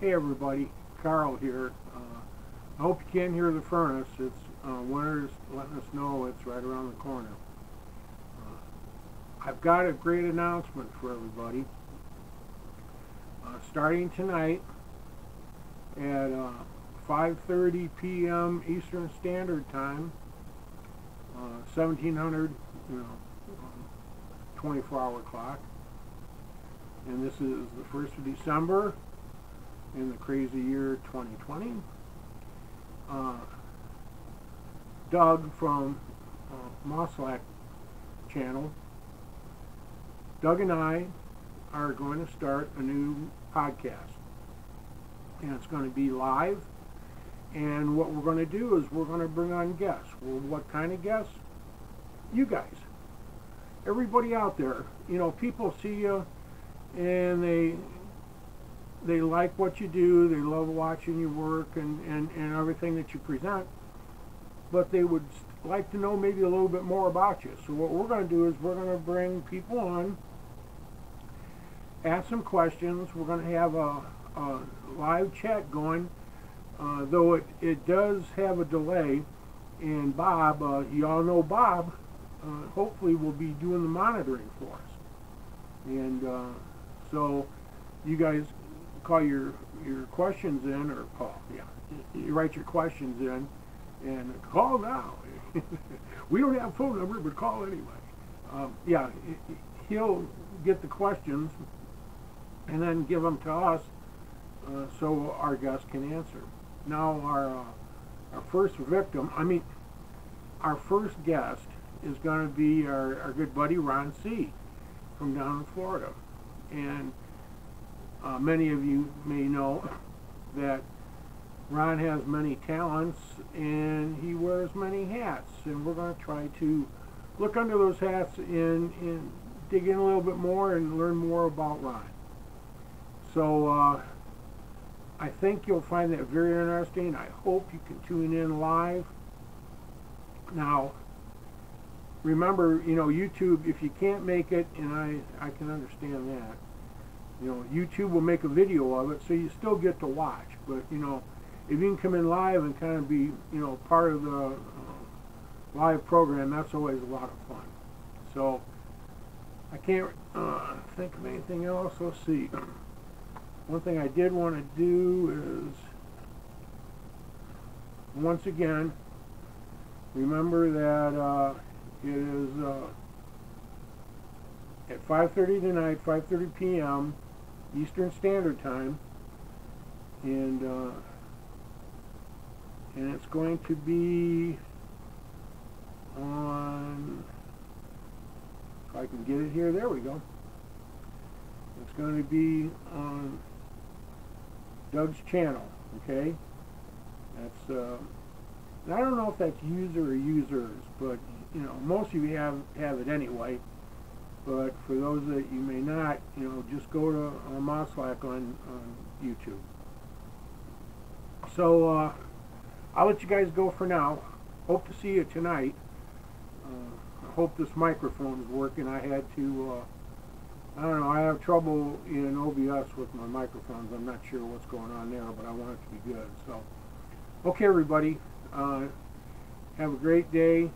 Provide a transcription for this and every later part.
Hey everybody, Carl here. Uh, I hope you can hear the furnace. It's uh, winter's letting us know it's right around the corner. Uh, I've got a great announcement for everybody. Uh, starting tonight at 5:30 p.m. Eastern Standard Time, 1700, you know, 24-hour clock, and this is the first of December in the crazy year 2020. Uh, Doug from uh, Mosslack channel, Doug and I are going to start a new podcast. And it's going to be live. And what we're going to do is we're going to bring on guests. Well, what kind of guests? You guys. Everybody out there. You know, people see you and they they like what you do, they love watching your work and, and, and everything that you present, but they would like to know maybe a little bit more about you. So what we're going to do is we're going to bring people on, ask some questions, we're going to have a, a live chat going, uh, though it, it does have a delay, and Bob, uh, you all know Bob, uh, hopefully will be doing the monitoring for us. And uh, so you guys call your your questions in, or call, yeah, you write your questions in, and call now. we don't have a phone number, but call anyway. Um, yeah, he'll get the questions and then give them to us uh, so our guests can answer. Now, our uh, our first victim, I mean, our first guest is going to be our, our good buddy Ron C. from down in Florida, and uh, many of you may know that Ron has many talents and he wears many hats and we're going to try to look under those hats and, and dig in a little bit more and learn more about Ron. So uh, I think you'll find that very interesting. I hope you can tune in live. Now, remember, you know, YouTube, if you can't make it, and I, I can understand that, you know, YouTube will make a video of it, so you still get to watch. But you know, if you can come in live and kind of be, you know, part of the uh, live program, that's always a lot of fun. So I can't uh, think of anything else. Let's see. One thing I did want to do is, once again, remember that uh, it is uh, at 5.30 tonight, 5.30 p.m. Eastern Standard Time, and uh, and it's going to be on. If I can get it here, there we go. It's going to be on Doug's channel. Okay, that's. Uh, I don't know if that's user or users, but you know most of you have have it anyway. But for those that you may not, you know, just go to uh, Mosslack on, on YouTube. So uh, I'll let you guys go for now. Hope to see you tonight. Uh, I hope this microphone is working. I had to, uh, I don't know, I have trouble in OBS with my microphones. I'm not sure what's going on there, but I want it to be good. So, okay, everybody. Uh, have a great day.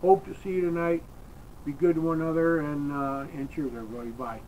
Hope to see you tonight be good to one another, and, uh, and cheers, everybody. Bye.